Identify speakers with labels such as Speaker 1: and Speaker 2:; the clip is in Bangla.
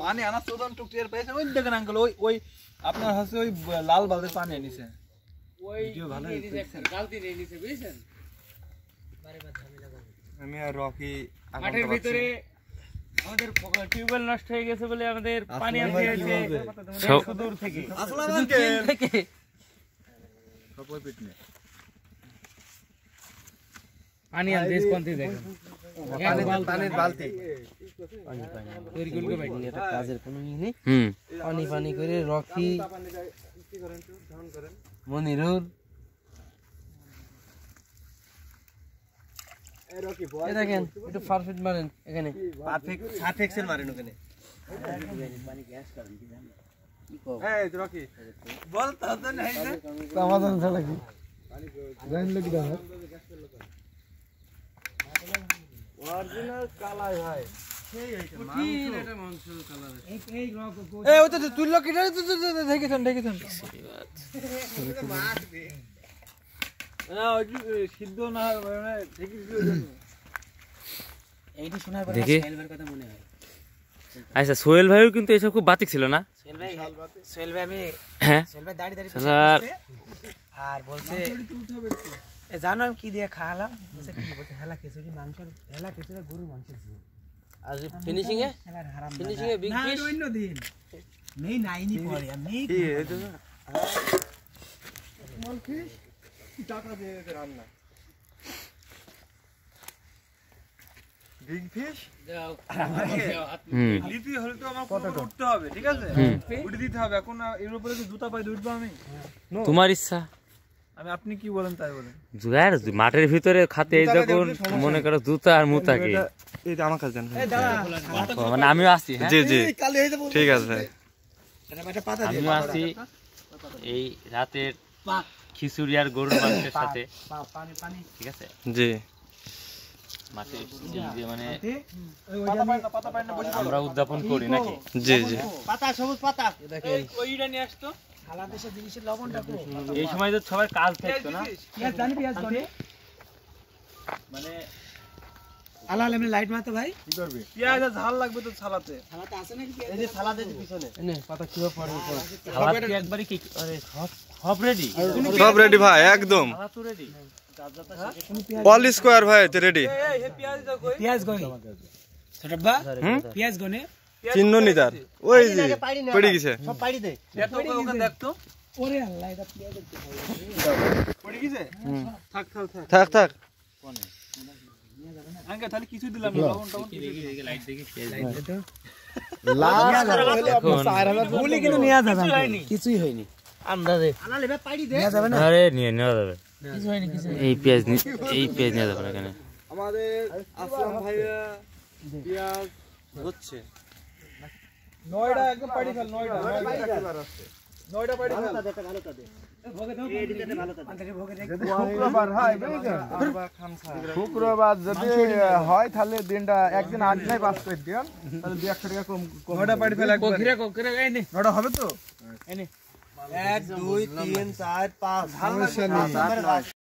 Speaker 1: পানি আনা চোদন টুক টের পেয়েছে ওই দেখেন আঙ্কেল ওই ওই আপনার হচ্ছে ওই লাল বালতির পানি এনেছে?
Speaker 2: আমি আর রকি
Speaker 3: মাঠের ভিতরে আমাদের টিউবওয়েল নষ্ট হয়ে গেছে বলে আমাদের পানি আনতে হয়েছে। সুদূর থেকে।
Speaker 1: আসসালাম আঙ্কেল
Speaker 3: থেকে।
Speaker 1: সবাই পিটনে
Speaker 3: পানি আনতে কোন থেকে দেখেন।
Speaker 2: পানির বালতি।
Speaker 3: তৈরি করবে ভাই
Speaker 4: এটা কাজের কোনো ই নেই। পানি পানি করে রকি মনিরুল। এ দেখেন একটু পারফেক্ট মারেন এখানে।
Speaker 2: পারফেক্ট সার্ফেক্সেল মারেন ওখানে। এই রকি
Speaker 1: বল তাতে নাই
Speaker 4: সমাধান ছাড়া কি? জানলে কি দাদা
Speaker 2: অরিজিনাল কালাই ভাই
Speaker 1: এ ওই তো তুললো কি দেখেছেন দেখেছেন না ওই যে, এ, সিদ্ধ না মানে ঠিক
Speaker 4: এইটা শোনার পর
Speaker 5: দেখি।
Speaker 4: সেলভের কথা মনে হয়
Speaker 5: আচ্ছা সোহেল ভাইও কিন্তু এসব খুব বাতিক ছিল না
Speaker 4: সেল ভাই সেল ভাই আমি
Speaker 5: হ্যাঁ
Speaker 4: সেল ভাই দাঁড়িয়ে দাঁড়িয়ে
Speaker 5: স্যার
Speaker 4: আর বলছে এ জানো আমি কি দিয়ে খাওয়ালাম হেলা খিচুড়ি মাংসের হেলা খিচুড়ি গরু ঝোল
Speaker 5: আর ফিনিশিং এ ফিনিশিং এ বিগ ফিশ
Speaker 4: অন্য দিন। নেই নাইনি পরে আমি
Speaker 2: কি এই তো টাকা দিয়ে রান্না। বিগ ফিশ
Speaker 1: লিপি হলে তো আমার কত উঠতে হবে ঠিক আছে? উঠে দিতে হবে এখন এর উপরে জুতা পাই উঠবো আমি।
Speaker 5: তোমার ইচ্ছা?
Speaker 1: আমি আপনি কি বলেন তাই বলেন।
Speaker 5: জুয়ার মাঠের ভিতরে খাতে এই যখন মনে করো জুতা আর মুতা কি।
Speaker 2: এই যে আমার কাছে দেন।
Speaker 5: মানে আমিও আসছি হ্যাঁ?
Speaker 2: জি জি। ঠিক আছে
Speaker 5: আমিও আসছি এই রাতের খিচুড়ি আর গরুর মাংসের সাথে।
Speaker 4: পানি পানি।
Speaker 5: ঠিক আছে?
Speaker 2: জি।
Speaker 5: যে মানে আমরা উদযাপন করি নাকি?
Speaker 2: জি জি।
Speaker 4: পাতা সবুজ পাতা।
Speaker 1: ওইটা নিয়ে আসতো।
Speaker 5: এই সময় তো সবার কাজ থাকতো না?
Speaker 4: পেঁয়াজ জানি পেঁয়াজ গনে
Speaker 5: মানে
Speaker 4: আলা আলা লাইট মারতো ভাই?
Speaker 1: কি করবি? পেঁয়াজ ঝাল লাগবে তো ছালাতে
Speaker 4: খালাতে আছে নাকি
Speaker 2: এই যে সালাদের পিছনে।
Speaker 4: নে পাতা কীভাবে পড়বে
Speaker 5: কি একবারই কি আরে সব সব রেডি
Speaker 2: সব রেডি ভাই একদম।
Speaker 5: খাবার তো রেডি
Speaker 2: অল স্কোয়ার ভাই রেডি
Speaker 1: এই পেঁয়াজ কই
Speaker 4: পেঁয়াজ গনে। ছোটব্বা পেঁয়াজ গনে।
Speaker 2: চিহ্ন নিদার। ওই যে পড়ে গেছে।
Speaker 4: সব পাড়ি দে।
Speaker 1: দেখতো ওখানে দেখতো
Speaker 4: ওরে আল্লাহ এটা পেঁয়াজ
Speaker 1: পড়ে গেছে? থাক থাক থাক।
Speaker 2: থাক থাক।
Speaker 1: আঙ্কে তাহলে কিছু দিলাম না না।
Speaker 5: লাইট দেখি
Speaker 4: কিছুই হয়নি। আন্দাজে। লেবে পাড়ি দে। নেওয়া যাবে না?
Speaker 5: আরে নিয়ে নেওয়া যাবে।
Speaker 4: কিছু হয়নি কিছু
Speaker 5: এই পেঁয়াজ এই পেঁয়াজ নেওয়া যাবে না এখানে।
Speaker 2: আমাদের আসলাম ভাইয়া পেঁয়াজ হচ্ছে।
Speaker 1: নয়টা একদম পাড়ি ফেল নয়টা নয়টা পাড়ি ফেল।
Speaker 6: শুক্রবার যদি হয় তাহলে দিনটা একদিন আট দিনে পাস করে দিন তাহলে দু একশো টাকা কম কম
Speaker 1: নয়টা পাড়ি ফেল নয়টা হবে তো?
Speaker 2: এক দুই তিন চার পাঁচ।